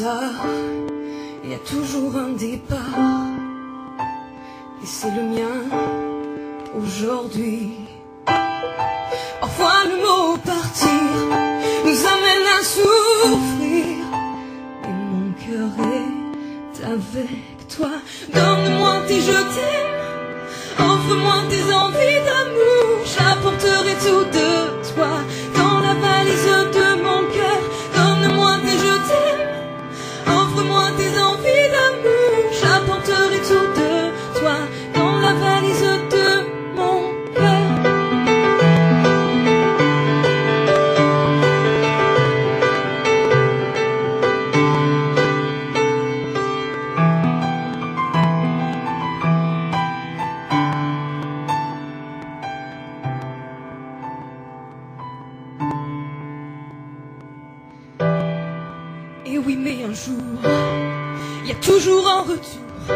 tard, il y a toujours un départ. Et c'est le mien aujourd'hui. Parfois le mot partir nous amène à souffrir. Et mon cœur est avec toi. Donne-moi tes je t'aime. Offre-moi tes envies d'amour. J'apporterai tout de toi Et oui, mais un jour, il y a toujours un retour.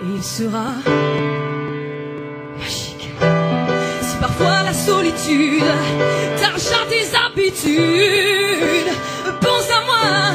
Et il sera magique. Si parfois la solitude t'arrache tes habitudes, pense à moi,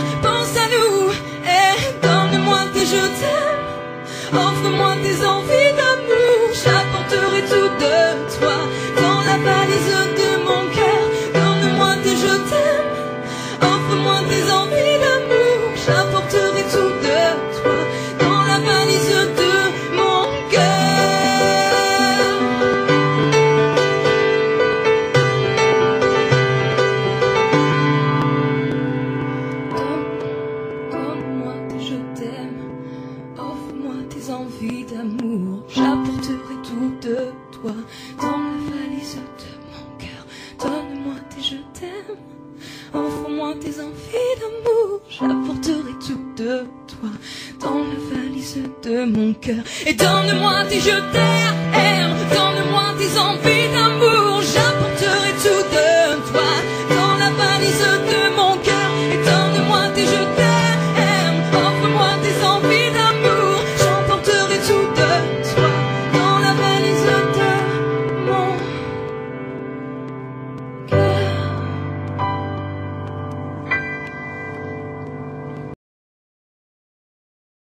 tes envies d'amour, j'apporterai tout de toi dans la valise de mon cœur. Donne-moi tes je t'aime. Offre-moi tes envies d'amour, j'apporterai tout de toi dans la valise de mon cœur. Et donne-moi tes je t'aime, donne-moi tes envies d'amour,